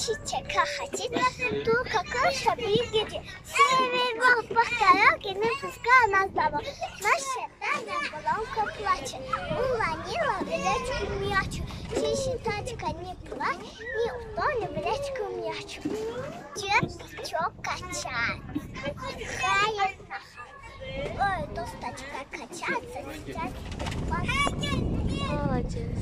Çiçek haçit, tu kaka şabir gece. Sever vah bahtara gene fıska anazlama. Nasze dane bolą koplacie. Ulanila wyleczku miaciu. Cieszy taczka nie płać, nie utonie wyleczku miaciu. Ciep, cioka Ой, досточка качаться, сейчас. Молодец.